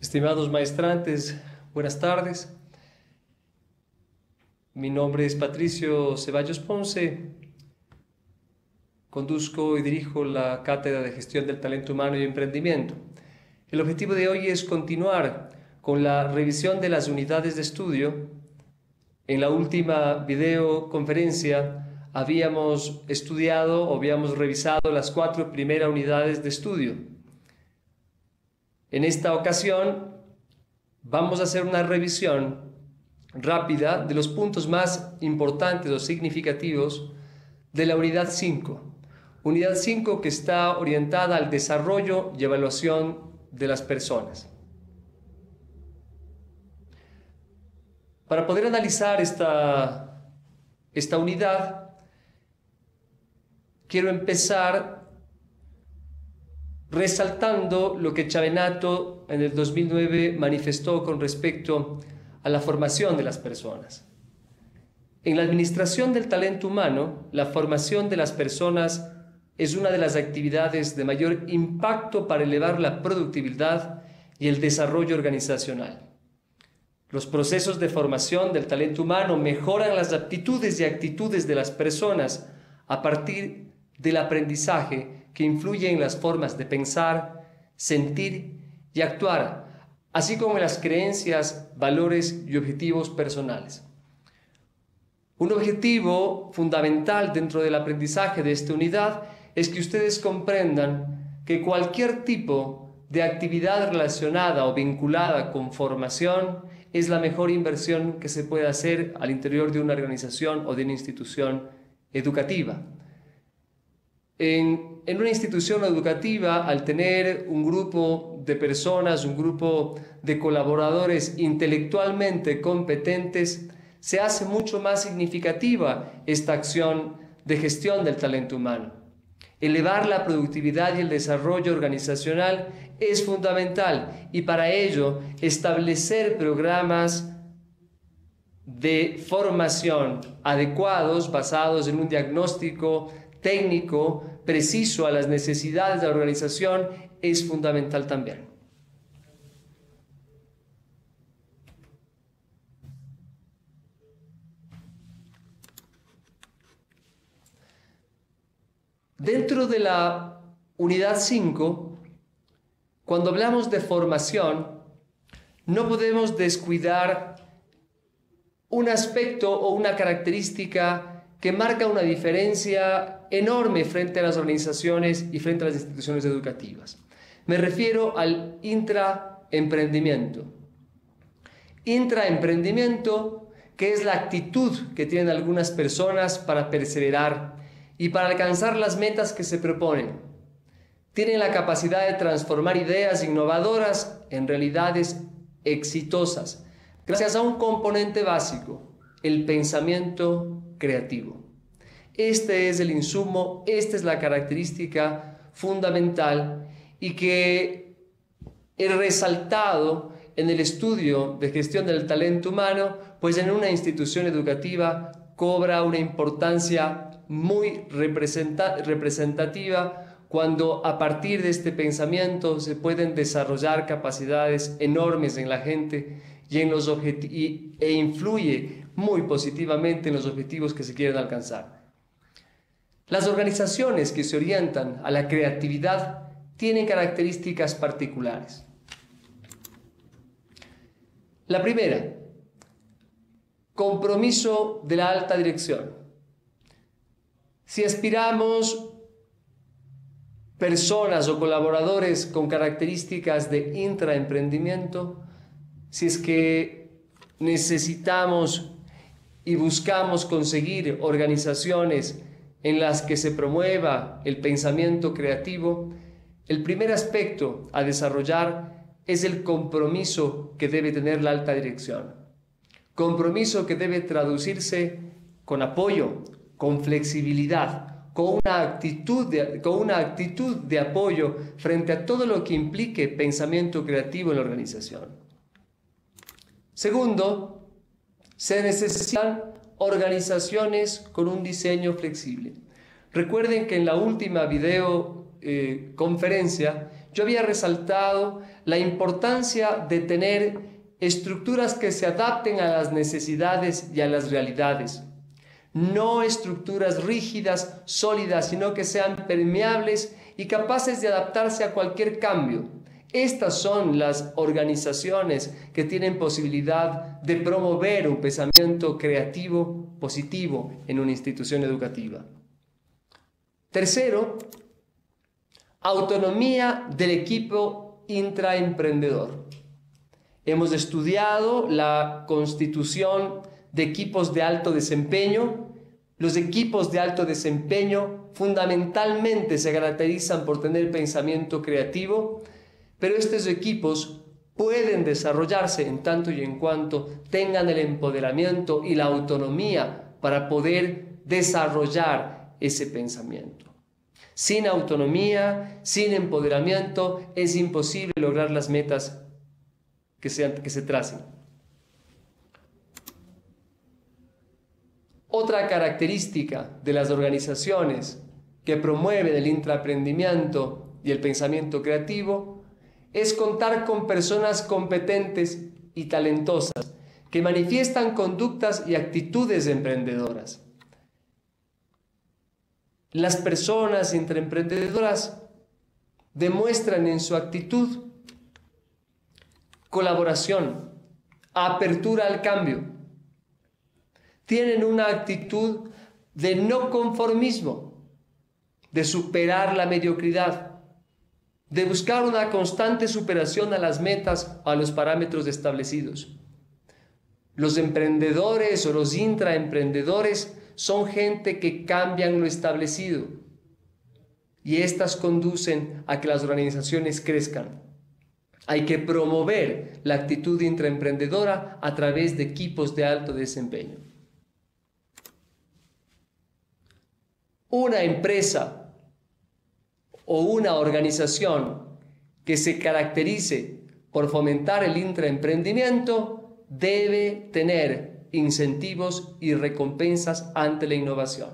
Estimados maestrantes, buenas tardes. Mi nombre es Patricio Ceballos Ponce. Conduzco y dirijo la Cátedra de Gestión del Talento Humano y Emprendimiento. El objetivo de hoy es continuar con la revisión de las unidades de estudio. En la última videoconferencia habíamos estudiado o habíamos revisado las cuatro primeras unidades de estudio en esta ocasión vamos a hacer una revisión rápida de los puntos más importantes o significativos de la unidad 5. Unidad 5 que está orientada al desarrollo y evaluación de las personas. Para poder analizar esta, esta unidad, quiero empezar resaltando lo que Chavenato en el 2009 manifestó con respecto a la formación de las personas. En la administración del talento humano, la formación de las personas es una de las actividades de mayor impacto para elevar la productividad y el desarrollo organizacional. Los procesos de formación del talento humano mejoran las aptitudes y actitudes de las personas a partir del aprendizaje que influye en las formas de pensar, sentir y actuar, así como en las creencias, valores y objetivos personales. Un objetivo fundamental dentro del aprendizaje de esta unidad es que ustedes comprendan que cualquier tipo de actividad relacionada o vinculada con formación es la mejor inversión que se puede hacer al interior de una organización o de una institución educativa. En, una institución educativa, al tener un grupo de personas, un grupo de colaboradores intelectualmente competentes, se hace mucho más significativa esta acción de gestión del talento humano. Elevar la productividad y el desarrollo organizacional es fundamental y para ello establecer programas de formación adecuados basados en un diagnóstico técnico, preciso a las necesidades de la organización es fundamental también. Dentro de la unidad 5, cuando hablamos de formación, no podemos descuidar un aspecto o una característica que marca una diferencia enorme frente a las organizaciones y frente a las instituciones educativas. Me refiero al intraemprendimiento. Intraemprendimiento, que es la actitud que tienen algunas personas para perseverar y para alcanzar las metas que se proponen. Tienen la capacidad de transformar ideas innovadoras en realidades exitosas, gracias a un componente básico, el pensamiento creativo. Este es el insumo, esta es la característica fundamental y que he resaltado en el estudio de gestión del talento humano, pues en una institución educativa cobra una importancia muy representativa cuando a partir de este pensamiento se pueden desarrollar capacidades enormes en la gente y en los e influye muy positivamente en los objetivos que se quieren alcanzar. Las organizaciones que se orientan a la creatividad tienen características particulares. La primera, compromiso de la alta dirección. Si aspiramos personas o colaboradores con características de intraemprendimiento, si es que necesitamos y buscamos conseguir organizaciones en las que se promueva el pensamiento creativo, el primer aspecto a desarrollar es el compromiso que debe tener la alta dirección. Compromiso que debe traducirse con apoyo, con flexibilidad, con una actitud de, con una actitud de apoyo frente a todo lo que implique pensamiento creativo en la organización. Segundo, se necesitan organizaciones con un diseño flexible. Recuerden que en la última video eh, yo había resaltado la importancia de tener estructuras que se adapten a las necesidades y a las realidades. No estructuras rígidas, sólidas, sino que sean permeables y capaces de adaptarse a cualquier cambio. Estas son las organizaciones que tienen posibilidad de promover un pensamiento creativo positivo en una institución educativa. Tercero, autonomía del equipo intraemprendedor. Hemos estudiado la constitución de equipos de alto desempeño. Los equipos de alto desempeño fundamentalmente se caracterizan por tener pensamiento creativo, pero estos equipos pueden desarrollarse en tanto y en cuanto tengan el empoderamiento y la autonomía para poder desarrollar ese pensamiento. Sin autonomía, sin empoderamiento, es imposible lograr las metas que, se tracen. Otra característica de las organizaciones que promueven el intraprendimiento y el pensamiento creativo es contar con personas competentes y talentosas que manifiestan conductas y actitudes emprendedoras. Las personas intraemprendedoras demuestran en su actitud colaboración, apertura al cambio. Tienen una actitud de no conformismo, de superar la mediocridad, de buscar una constante superación a las metas a los parámetros establecidos. Los emprendedores o los intraemprendedores son gente que cambian lo establecido y estas conducen a que las organizaciones crezcan. Hay que promover la actitud intraemprendedora a través de equipos de alto desempeño. Una empresa o una organización que se caracterice por fomentar el intraemprendimiento debe tener incentivos y recompensas ante la innovación.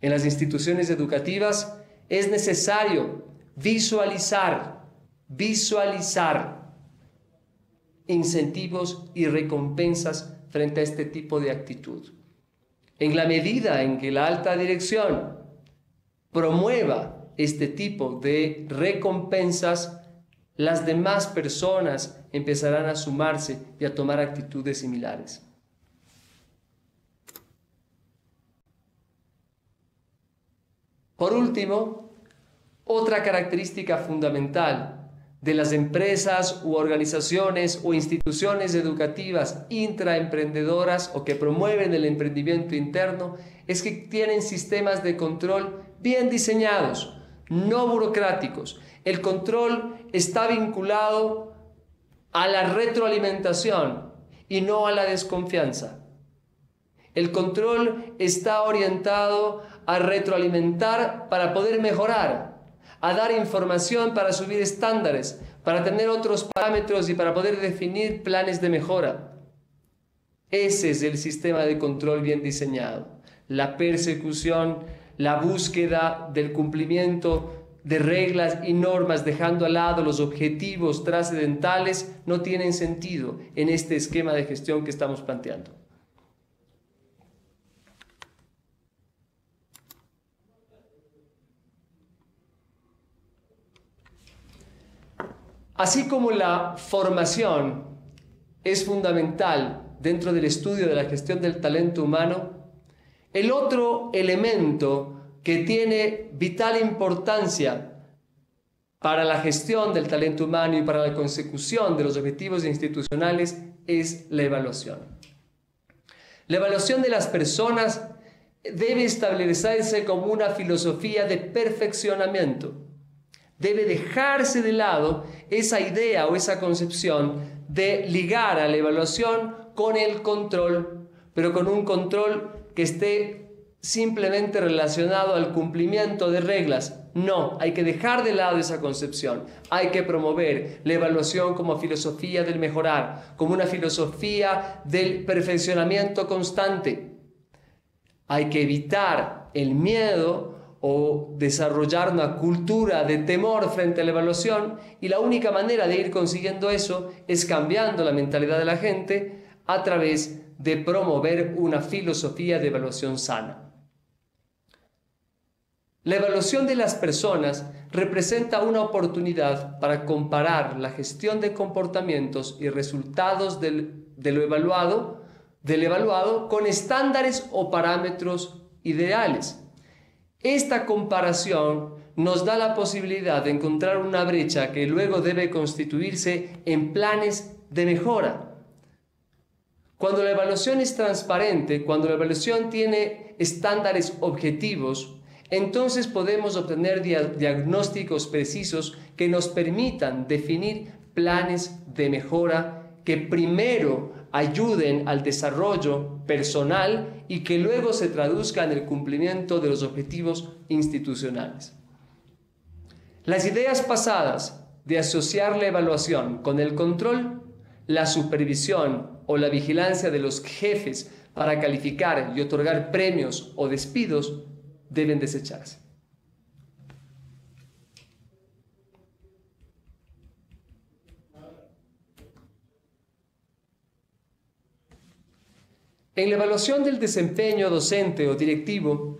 En las instituciones educativas es necesario visualizar visualizar incentivos y recompensas frente a este tipo de actitud. En la medida en que la alta dirección promueva este tipo de recompensas, las demás personas empezarán a sumarse y a tomar actitudes similares. Por último, otra característica fundamental de las empresas u organizaciones o instituciones educativas intraemprendedoras o que promueven el emprendimiento interno es que tienen sistemas de control bien diseñados, no burocráticos. El control está vinculado a la retroalimentación y no a la desconfianza. El control está orientado a retroalimentar para poder mejorar, a dar información para subir estándares, para tener otros parámetros y para poder definir planes de mejora. Ese es el sistema de control bien diseñado. La persecución, la búsqueda del cumplimiento de reglas y normas dejando al lado los objetivos trascendentales no tienen sentido en este esquema de gestión que estamos planteando. Así como la formación es fundamental dentro del estudio de la gestión del talento humano, el otro elemento que tiene vital importancia para la gestión del talento humano y para la consecución de los objetivos institucionales es la evaluación. La evaluación de las personas debe establecerse como una filosofía de perfeccionamiento debe dejarse de lado esa idea o esa concepción de ligar a la evaluación con el control, pero con un control que esté simplemente relacionado al cumplimiento de reglas. No, hay que dejar de lado esa concepción. Hay que promover la evaluación como filosofía del mejorar, como una filosofía del perfeccionamiento constante. Hay que evitar el miedo o desarrollar una cultura de temor frente a la evaluación y la única manera de ir consiguiendo eso es cambiando la mentalidad de la gente a través de promover una filosofía de evaluación sana. La evaluación de las personas representa una oportunidad para comparar la gestión de comportamientos y resultados del, de lo evaluado, del evaluado con estándares o parámetros ideales. Esta comparación nos da la posibilidad de encontrar una brecha que luego debe constituirse en planes de mejora. Cuando la evaluación es transparente, cuando la evaluación tiene estándares objetivos, entonces podemos obtener diagnósticos precisos que nos permitan definir planes de mejora que primero ayuden al desarrollo personal y que luego se traduzcan en el cumplimiento de los objetivos institucionales. Las ideas pasadas de asociar la evaluación con el control, la supervisión o la vigilancia de los jefes para calificar y otorgar premios o despidos deben desecharse. En la evaluación del desempeño docente o directivo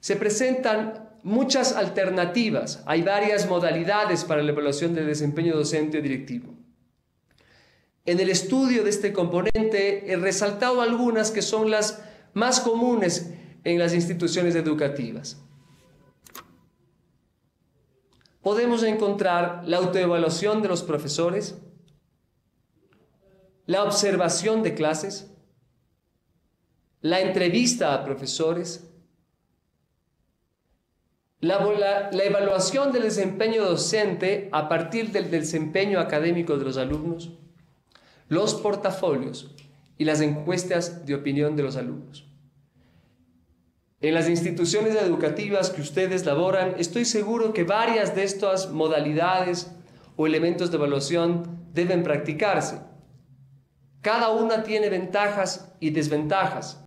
se presentan muchas alternativas. Hay varias modalidades para la evaluación del desempeño docente o directivo. En el estudio de este componente he resaltado algunas que son las más comunes en las instituciones educativas. Podemos encontrar la autoevaluación de los profesores, la observación de clases, la entrevista a profesores, la, evaluación del desempeño docente a partir del desempeño académico de los alumnos, los portafolios y las encuestas de opinión de los alumnos. En las instituciones educativas que ustedes laboran, estoy seguro que varias de estas modalidades o elementos de evaluación deben practicarse. Cada una tiene ventajas y desventajas.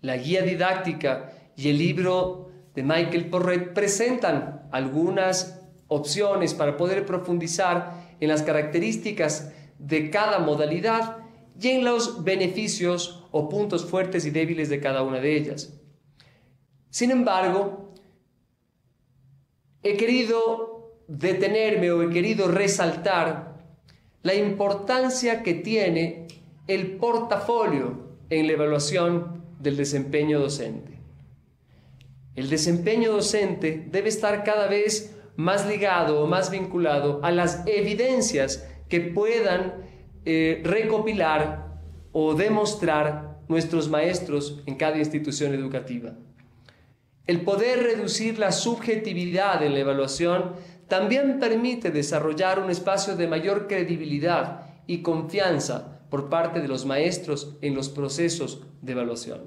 La guía didáctica y el libro de Michael Porret presentan algunas opciones para poder profundizar en las características de cada modalidad y en los beneficios o puntos fuertes y débiles de cada una de ellas. Sin embargo, he querido detenerme o he querido resaltar la importancia que tiene el portafolio en la evaluación del desempeño docente. El desempeño docente debe estar cada vez más ligado o más vinculado a las evidencias que puedan eh, recopilar o demostrar nuestros maestros en cada institución educativa. El poder reducir la subjetividad en la evaluación también permite desarrollar un espacio de mayor credibilidad y confianza por parte de los maestros en los procesos de evaluación.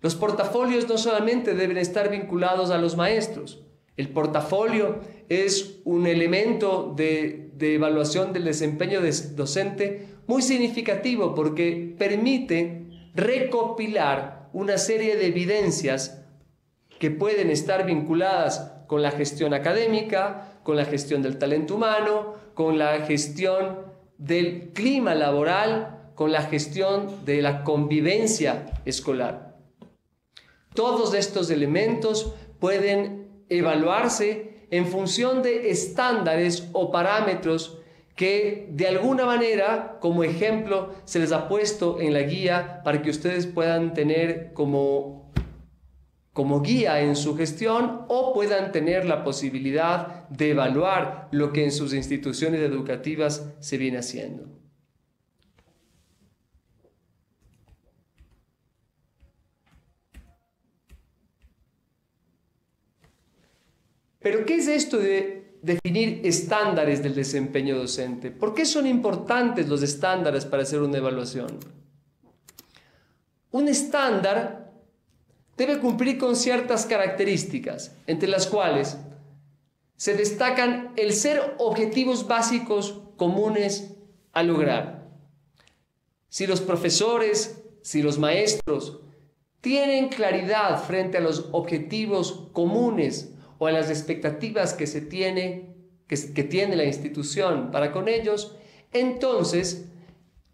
Los portafolios no solamente deben estar vinculados a los maestros, el portafolio es un elemento de, evaluación del desempeño docente muy significativo porque permite recopilar una serie de evidencias que pueden estar vinculadas con la gestión académica, con la gestión del talento humano, con la gestión del clima laboral, con la gestión de la convivencia escolar. Todos estos elementos pueden evaluarse en función de estándares o parámetros que de alguna manera, como ejemplo, se les ha puesto en la guía para que ustedes puedan tener como como guía en su gestión o puedan tener la posibilidad de evaluar lo que en sus instituciones educativas se viene haciendo. Pero ¿qué es esto de definir estándares del desempeño docente? ¿Por qué son importantes los estándares para hacer una evaluación? Un estándar debe cumplir con ciertas características, entre las cuales se destacan el ser objetivos básicos comunes a lograr. Si los profesores, si los maestros tienen claridad frente a los objetivos comunes o a las expectativas que se tiene, que, tiene la institución para con ellos, entonces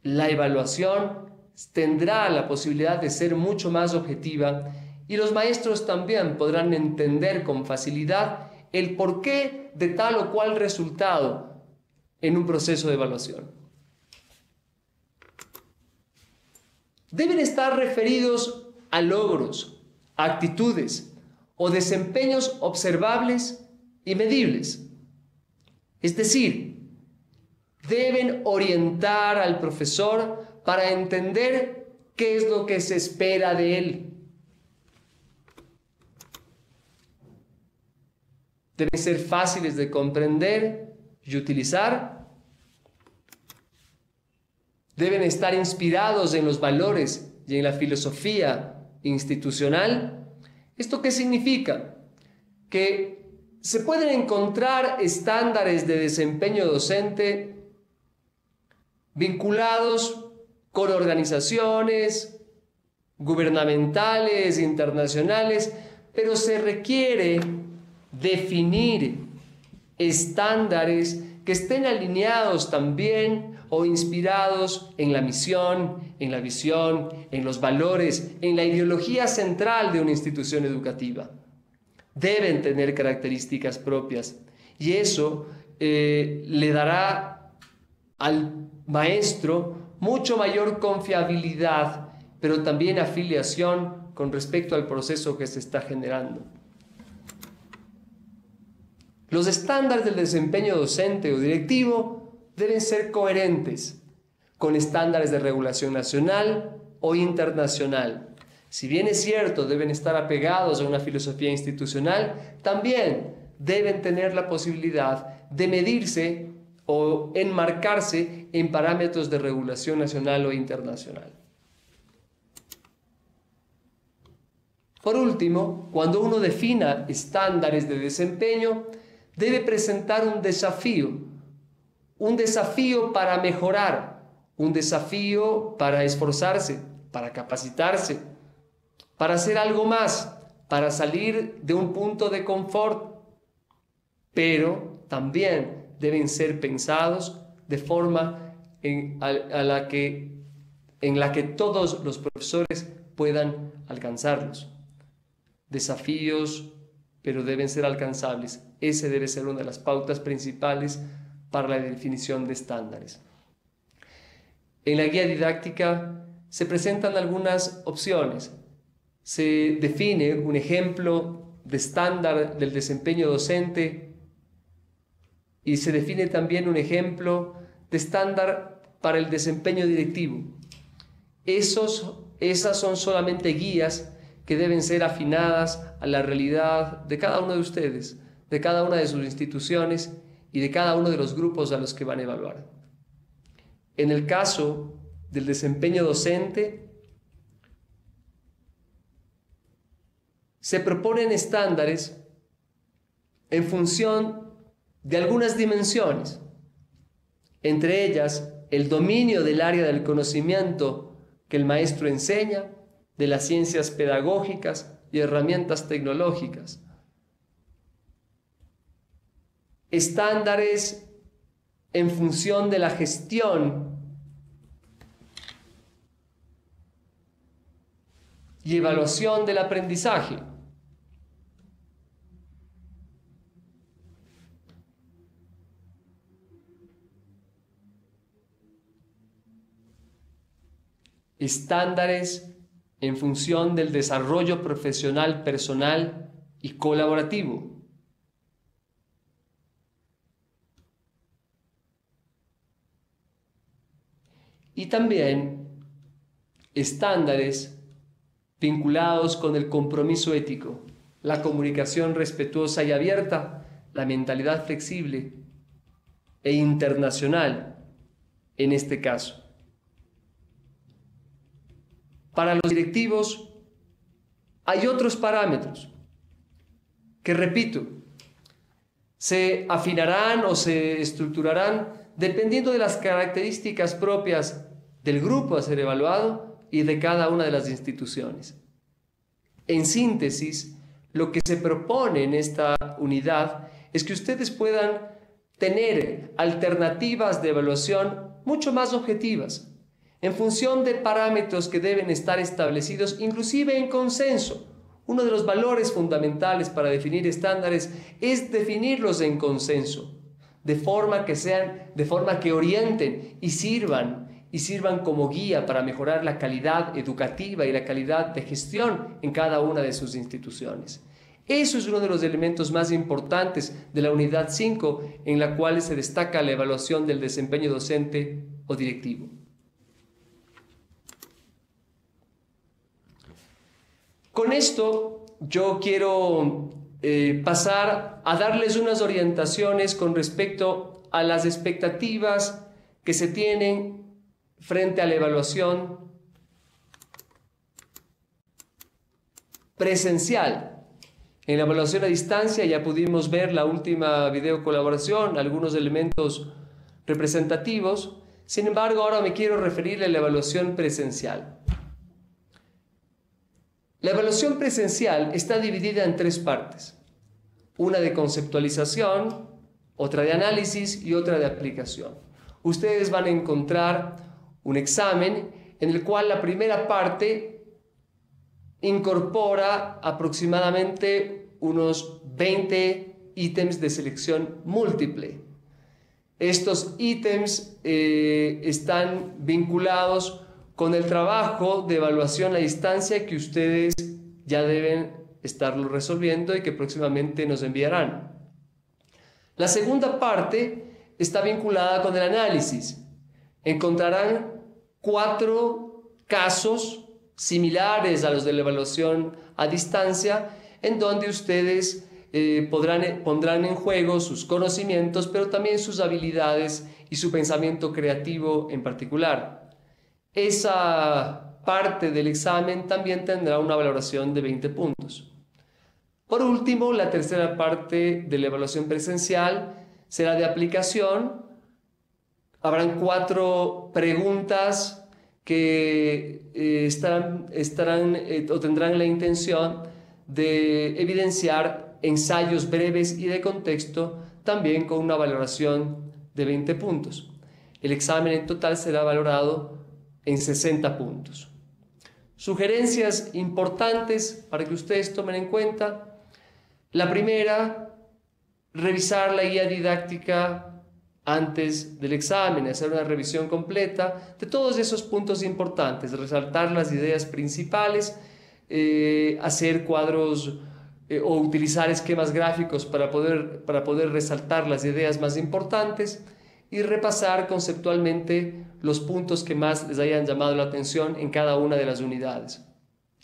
la evaluación tendrá la posibilidad de ser mucho más objetiva y los maestros también podrán entender con facilidad el porqué de tal o cual resultado en un proceso de evaluación. Deben estar referidos a logros, actitudes o desempeños observables y medibles. Es decir, deben orientar al profesor para entender qué es lo que se espera de él. Deben ser fáciles de comprender y utilizar. Deben estar inspirados en los valores y en la filosofía institucional. ¿Esto qué significa? Que se pueden encontrar estándares de desempeño docente vinculados con organizaciones gubernamentales, internacionales, pero se requiere definir estándares que estén alineados también o inspirados en la misión, en la visión, en los valores, en la ideología central de una institución educativa. Deben tener características propias y eso eh, le dará al maestro mucho mayor confiabilidad, pero también afiliación con respecto al proceso que se está generando. Los estándares del desempeño docente o directivo deben ser coherentes con estándares de regulación nacional o internacional. Si bien es cierto, deben estar apegados a una filosofía institucional, también deben tener la posibilidad de medirse o enmarcarse en parámetros de regulación nacional o internacional. Por último, cuando uno defina estándares de desempeño, debe presentar un desafío un desafío para mejorar, un desafío para esforzarse, para capacitarse, para hacer algo más, para salir de un punto de confort, pero también deben ser pensados de forma en, la que, en la que todos los profesores puedan alcanzarlos. Desafíos, pero deben ser alcanzables. Ese debe ser una de las pautas principales para la definición de estándares. En la guía didáctica se presentan algunas opciones. Se define un ejemplo de estándar del desempeño docente y se define también un ejemplo de estándar para el desempeño directivo. Esos, esas son solamente guías que deben ser afinadas a la realidad de cada uno de ustedes, de cada una de sus instituciones y de cada uno de los grupos a los que van a evaluar. En el caso del desempeño docente, se proponen estándares en función de algunas dimensiones, entre ellas el dominio del área del conocimiento que el maestro enseña, de las ciencias pedagógicas y herramientas tecnológicas, estándares en función de la gestión y evaluación del aprendizaje. Estándares en función del desarrollo profesional personal y colaborativo. Y también estándares vinculados con el compromiso ético, la comunicación respetuosa y abierta, la mentalidad flexible e internacional en este caso. Para los directivos hay otros parámetros que, repito, se afinarán o se estructurarán dependiendo de las características propias del grupo a ser evaluado y de cada una de las instituciones. En síntesis, lo que se propone en esta unidad es que ustedes puedan tener alternativas de evaluación mucho más objetivas, en función de parámetros que deben estar establecidos inclusive en consenso. Uno de los valores fundamentales para definir estándares es definirlos en consenso, de forma que sean, de forma que orienten y sirvan y sirvan como guía para mejorar la calidad educativa y la calidad de gestión en cada una de sus instituciones. Eso es uno de los elementos más importantes de la unidad 5 en la cual se destaca la evaluación del desempeño docente o directivo. Con esto yo quiero eh, pasar a darles unas orientaciones con respecto a las expectativas que se tienen frente a la evaluación presencial. En la evaluación a distancia ya pudimos ver la última video colaboración, algunos elementos representativos. Sin embargo, ahora me quiero referir a la evaluación presencial. La evaluación presencial está dividida en tres partes. Una de conceptualización, otra de análisis y otra de aplicación. Ustedes van a encontrar un examen en el cual la primera parte incorpora aproximadamente unos 20 ítems de selección múltiple. Estos ítems eh, están vinculados con el trabajo de evaluación a distancia que ustedes ya deben estarlo resolviendo y que próximamente nos enviarán. La segunda parte está vinculada con el análisis. Encontrarán cuatro casos similares a los de la evaluación a distancia, en donde ustedes eh, podrán, pondrán en juego sus conocimientos, pero también sus habilidades y su pensamiento creativo en particular. Esa parte del examen también tendrá una valoración de 20 puntos. Por último, la tercera parte de la evaluación presencial será de aplicación, Habrán cuatro preguntas que eh, estarán, eh, o tendrán la intención de evidenciar ensayos breves y de contexto, también con una valoración de 20 puntos. El examen en total será valorado en 60 puntos. Sugerencias importantes para que ustedes tomen en cuenta. La primera, revisar la guía didáctica antes del examen, hacer una revisión completa de todos esos puntos importantes, resaltar las ideas principales, eh, hacer cuadros eh, o utilizar esquemas gráficos para poder, para poder resaltar las ideas más importantes y repasar conceptualmente los puntos que más les hayan llamado la atención en cada una de las unidades.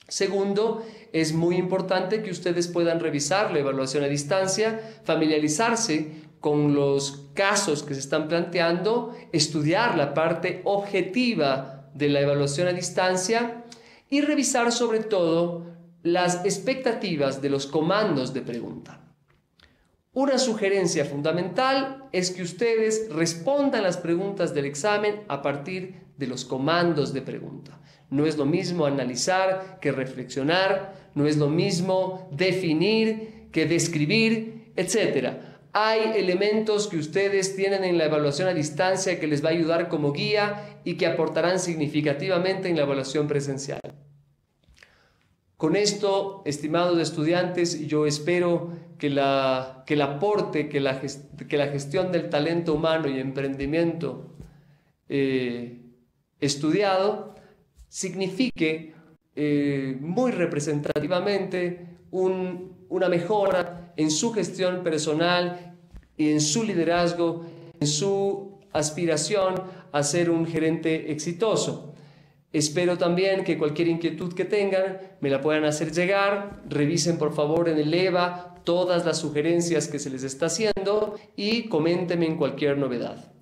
Segundo, es muy importante que ustedes puedan revisar la evaluación a distancia, familiarizarse con los casos que se están planteando, estudiar la parte objetiva de la evaluación a distancia y revisar sobre todo las expectativas de los comandos de pregunta. Una sugerencia fundamental es que ustedes respondan las preguntas del examen a partir de los comandos de pregunta. No es lo mismo analizar que reflexionar, no es lo mismo definir que describir, etc hay elementos que ustedes tienen en la evaluación a distancia que les va a ayudar como guía y que aportarán significativamente en la evaluación presencial. Con esto, estimados estudiantes, yo espero que, la, que el aporte, que la, que la, gestión del talento humano y emprendimiento eh, estudiado signifique eh, muy representativamente una mejora en su gestión personal y en su liderazgo, en su aspiración a ser un gerente exitoso. Espero también que cualquier inquietud que tengan me la puedan hacer llegar. Revisen por favor en el EVA todas las sugerencias que se les está haciendo y coméntenme en cualquier novedad.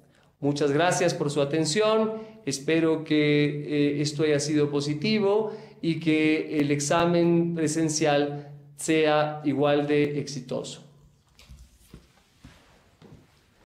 Muchas gracias por su atención. Espero que eh, esto haya sido positivo y que el examen presencial sea igual de exitoso.